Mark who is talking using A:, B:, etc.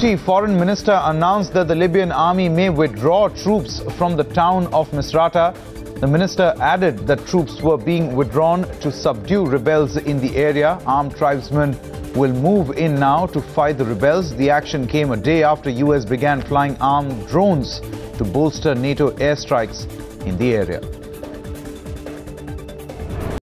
A: foreign minister announced that the Libyan army may withdraw troops from the town of Misrata. The minister added that troops were being withdrawn to subdue rebels in the area. Armed tribesmen will move in now to fight the rebels. The action came a day after US began flying armed drones to bolster NATO airstrikes in the area.